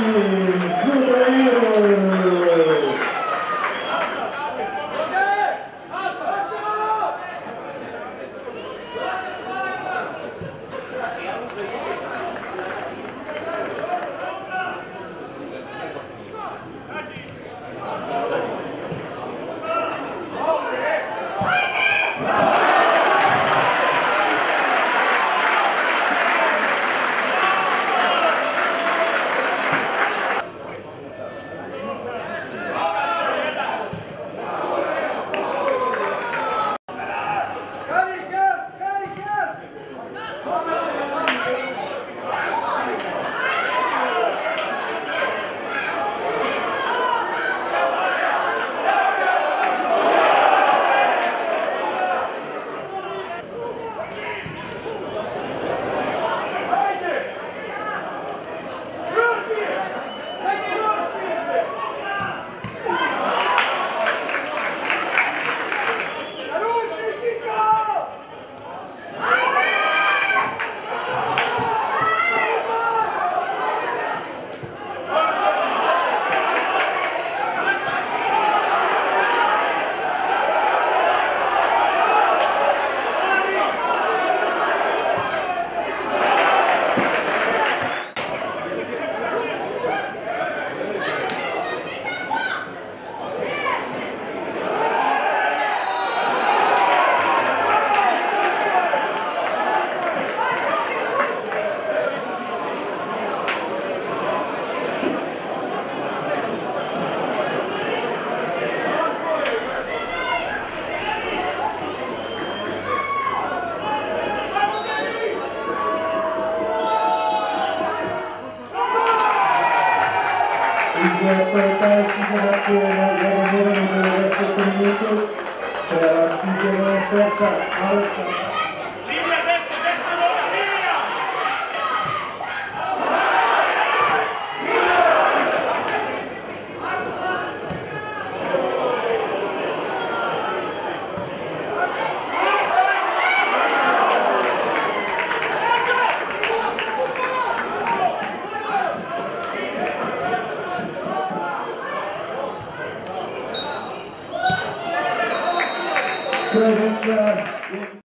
すごい! Idzie poetaci zobaczyły. Good, good.